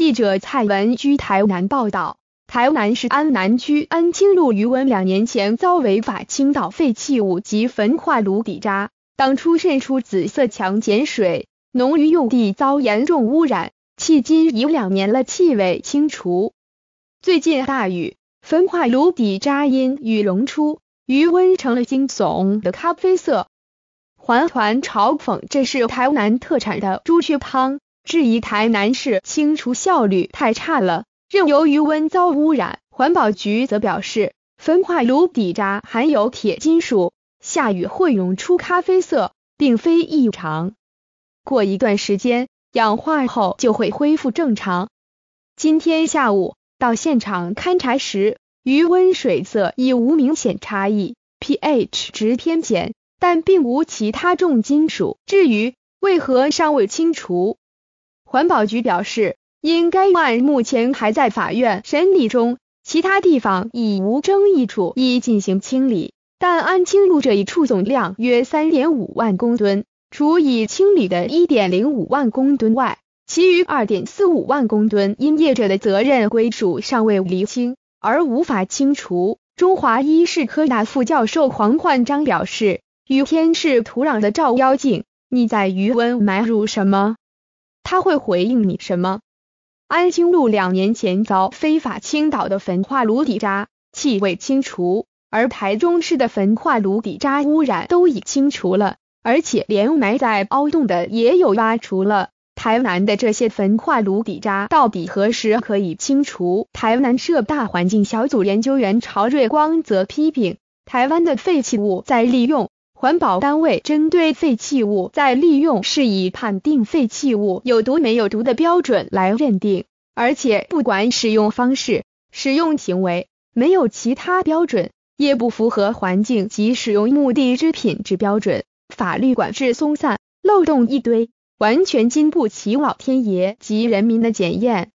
记者蔡文居台南报道，台南市安南区安清路余温两年前遭违法倾倒废弃物及焚化炉底渣，当初渗出紫色强碱水，农渔用地遭严重污染，迄今已两年了，气味清除。最近大雨，焚化炉底渣因雨溶出，余温成了惊悚的咖啡色。环团嘲讽这是台南特产的猪血汤。质疑台南市清除效率太差了，任由余温遭污染。环保局则表示，焚化炉底渣含有铁金属，下雨会溶出咖啡色，并非异常。过一段时间，氧化后就会恢复正常。今天下午到现场勘查时，余温水色已无明显差异，pH 值偏碱，但并无其他重金属。至于为何尚未清除？环保局表示，因该案目前还在法院审理中，其他地方已无争议处已进行清理，但安清路这一处总量约三点五万公吨，除已清理的一点零五万公吨外，其余二点四五万公吨因业者的责任归属尚未厘清而无法清除。中华医事科大副教授黄焕章表示，雨天是土壤的照妖镜，你在余温埋入什么？他会回应你什么？安兴路两年前遭非法倾倒的焚化炉底渣，气味清除；而台中市的焚化炉底渣污染都已清除了，而且连埋在凹洞的也有挖除了。台南的这些焚化炉底渣到底何时可以清除？台南社大环境小组研究员曹瑞光则批评，台湾的废弃物再利用。环保单位针对废弃物再利用是以判定废弃物有毒没有毒的标准来认定，而且不管使用方式、使用行为，没有其他标准，也不符合环境及使用目的之品质标准，法律管制松散，漏洞一堆，完全经不起老天爷及人民的检验。